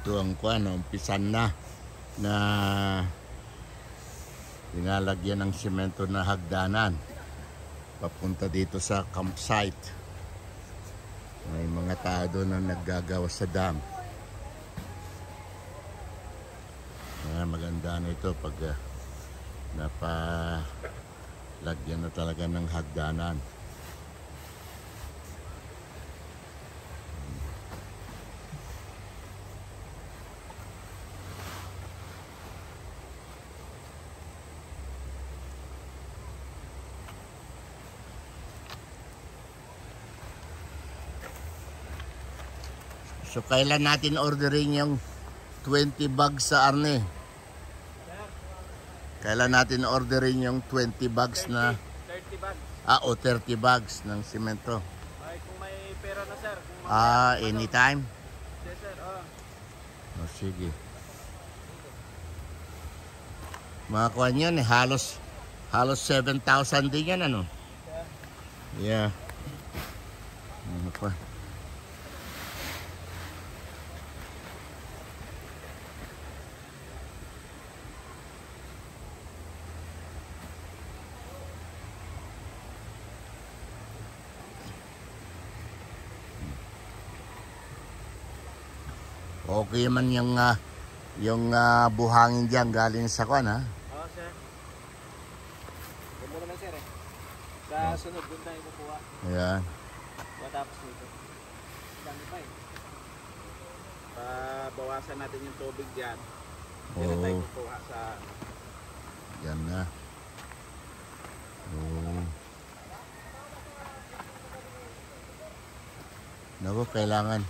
Ito ang kuan, umpisan na na linalagyan ng simento na hagdanan papunta dito sa campsite. May mga tao doon na naggagawa sa dam. Ah, maganda na ito pag uh, napalagyan na talaga ng hagdanan. So kailan natin ordering yung 20 bags sa Arne? Kailan natin ordering yung 20 bags na 30 bags. ah o 30 bags ng simento? Ay, kung may pera na sir. Kung Ah, anytime. Yes, sir. Oh. O sige. Mga kuhan yan eh, halos halos 7,000 din yan ano? Yeah. Ano pa? Okay man yung ah, yung ah, buhangin diyan galing sa kwan ha. Oo, sir. Ganda naman sir eh. Sa sunod, doon tayo kukuha. Ayan. Matapos nito. Dami pa eh. Pabawasan natin yung tubig dyan. Hindi na tayo Oo. kukuha sa... Yan na. Oo. Naku, kailangan